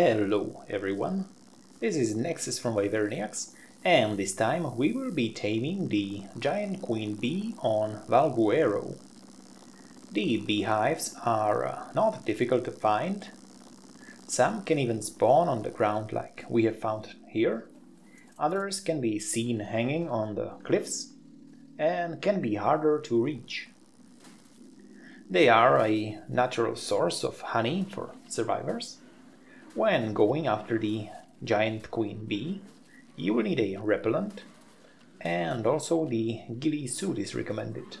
Hello everyone, this is Nexus from Wyverniacs, and this time we will be taming the giant queen bee on Valguero. The beehives are uh, not difficult to find. Some can even spawn on the ground like we have found here. Others can be seen hanging on the cliffs and can be harder to reach. They are a natural source of honey for survivors when going after the giant queen bee, you will need a repellent, and also the ghillie suit is recommended.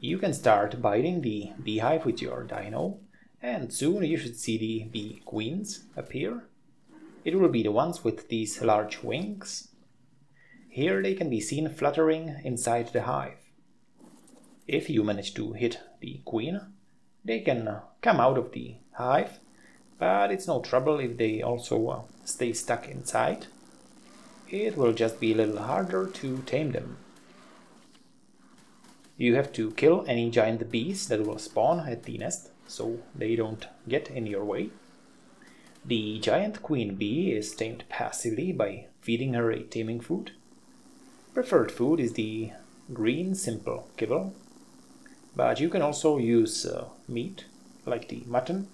You can start biting the beehive with your dino, and soon you should see the bee queens appear. It will be the ones with these large wings. Here they can be seen fluttering inside the hive. If you manage to hit the queen, they can come out of the hive but it's no trouble if they also uh, stay stuck inside. It will just be a little harder to tame them. You have to kill any giant bees that will spawn at the nest, so they don't get in your way. The giant queen bee is tamed passively by feeding her a taming food. Preferred food is the green simple kibble, but you can also use uh, meat like the mutton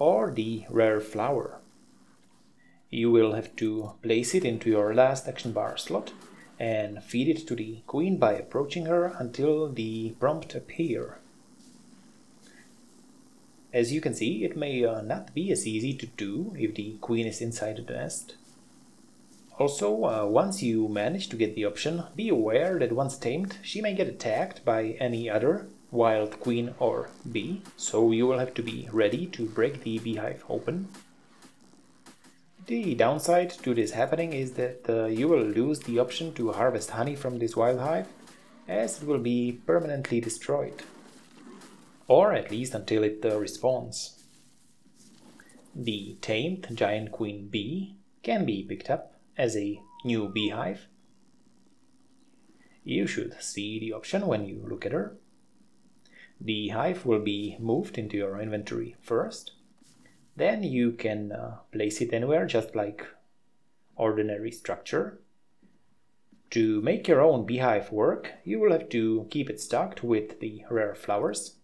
or the rare flower. You will have to place it into your last action bar slot and feed it to the queen by approaching her until the prompt appear. As you can see, it may uh, not be as easy to do if the queen is inside the nest. Also, uh, once you manage to get the option, be aware that once tamed, she may get attacked by any other wild queen or bee, so you will have to be ready to break the beehive open. The downside to this happening is that uh, you will lose the option to harvest honey from this wild hive, as it will be permanently destroyed. Or at least until it uh, respawns. The tamed giant queen bee can be picked up as a new beehive. You should see the option when you look at her. The hive will be moved into your inventory first. Then you can uh, place it anywhere just like ordinary structure. To make your own beehive work, you will have to keep it stocked with the rare flowers.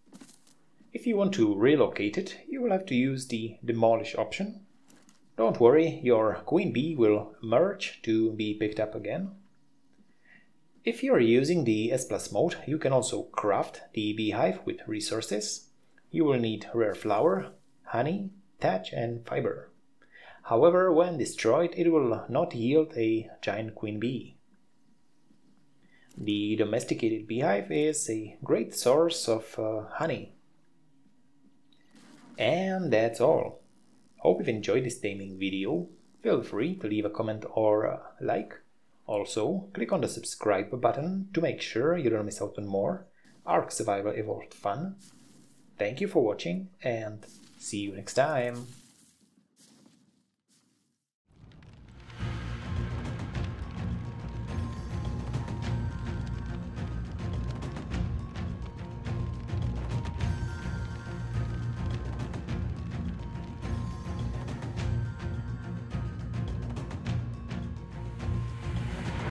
If you want to relocate it, you will have to use the demolish option. Don't worry, your queen bee will merge to be picked up again. If you're using the S Plus mod, you can also craft the beehive with resources. You will need rare flower, honey, thatch and fiber. However, when destroyed, it will not yield a giant queen bee. The domesticated beehive is a great source of uh, honey. And that's all. Hope you've enjoyed this taming video. Feel free to leave a comment or uh, like. Also, click on the subscribe button to make sure you don't miss out on more Ark Survival Evolved fun. Thank you for watching and see you next time!